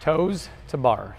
Toes to bar.